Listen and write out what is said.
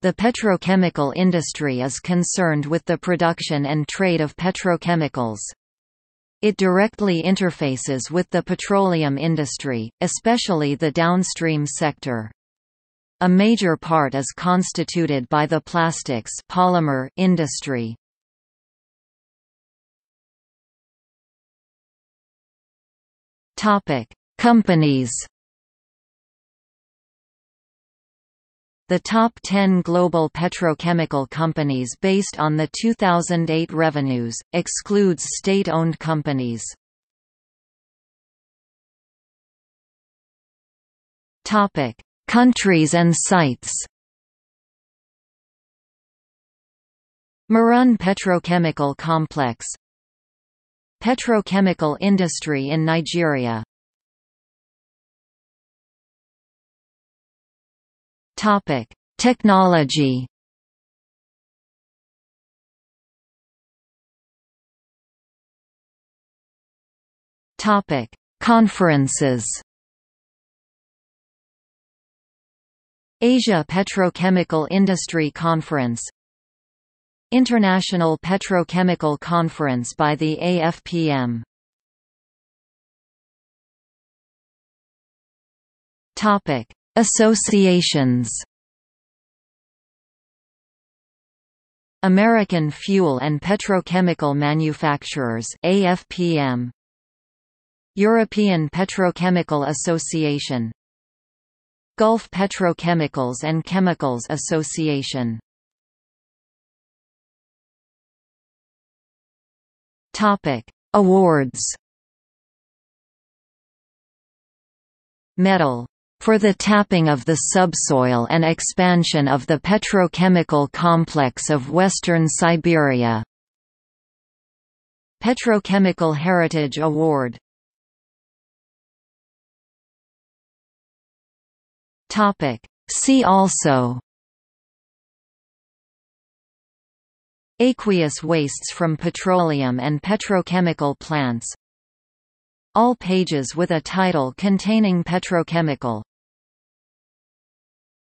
The petrochemical industry is concerned with the production and trade of petrochemicals. It directly interfaces with the petroleum industry, especially the downstream sector. A major part is constituted by the plastics polymer industry. Companies The top 10 global petrochemical companies based on the 2008 revenues, excludes state-owned companies. Countries and sites Marun Petrochemical Complex Petrochemical industry in Nigeria Topic: Technology. Topic: Conferences. Asia Petrochemical Industry Conference International Petrochemical Conference by the AFPM Topic Associations. American Fuel and Petrochemical Manufacturers AFPM European Petrochemical Association. Gulf Petrochemicals and Chemicals Association. Topic. Awards. Medal for the tapping of the subsoil and expansion of the petrochemical complex of western Siberia. Petrochemical Heritage Award. See also. Aqueous wastes from petroleum and petrochemical plants. All pages with a title containing petrochemical